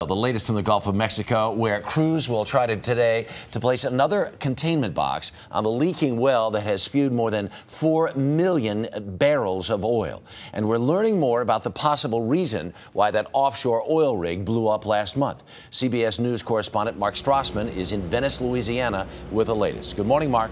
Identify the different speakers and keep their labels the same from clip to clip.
Speaker 1: The latest in the Gulf of Mexico, where crews will try to today to place another containment box on the leaking well that has spewed more than 4 million barrels of oil. And we're learning more about the possible reason why that offshore oil rig blew up last month. CBS News correspondent Mark Strassmann is in Venice, Louisiana with the latest. Good morning, Mark.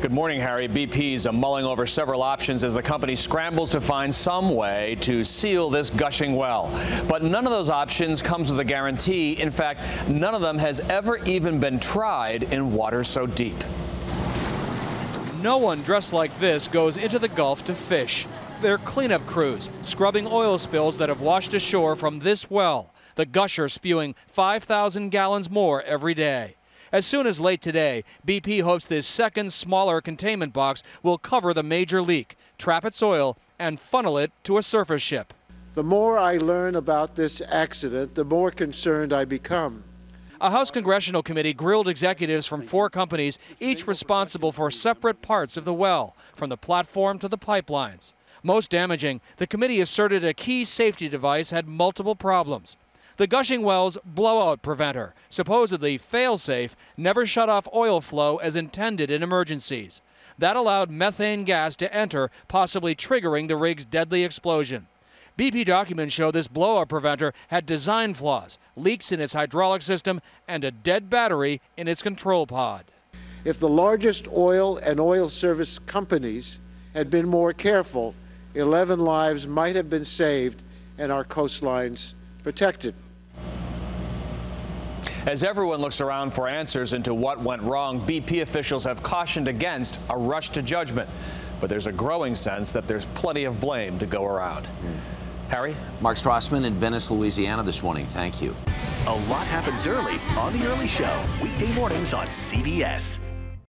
Speaker 2: Good morning, Harry. BP's mulling over several options as the company scrambles to find some way to seal this gushing well. But none of those options comes with a guarantee. In fact, none of them has ever even been tried in water so deep.
Speaker 3: No one dressed like this goes into the Gulf to fish. They're cleanup crews, scrubbing oil spills that have washed ashore from this well, the gusher spewing 5,000 gallons more every day. As soon as late today, BP hopes this second, smaller containment box will cover the major leak, trap its oil, and funnel it to a surface ship.
Speaker 4: The more I learn about this accident, the more concerned I become.
Speaker 3: A House Congressional Committee grilled executives from four companies, each responsible for separate parts of the well, from the platform to the pipelines. Most damaging, the committee asserted a key safety device had multiple problems. The gushing well's blowout preventer, supposedly fail-safe, never shut off oil flow as intended in emergencies. That allowed methane gas to enter, possibly triggering the rig's deadly explosion. BP documents show this blowout preventer had design flaws, leaks in its hydraulic system, and a dead battery in its control pod.
Speaker 4: If the largest oil and oil service companies had been more careful, 11 lives might have been saved and our coastlines protected.
Speaker 2: As everyone looks around for answers into what went wrong, BP officials have cautioned against a rush to judgment. But there's a growing sense that there's plenty of blame to go around. Mm. Harry?
Speaker 1: Mark Strassmann in Venice, Louisiana this morning. Thank you.
Speaker 5: A lot happens early on The Early Show, weekday mornings on CBS.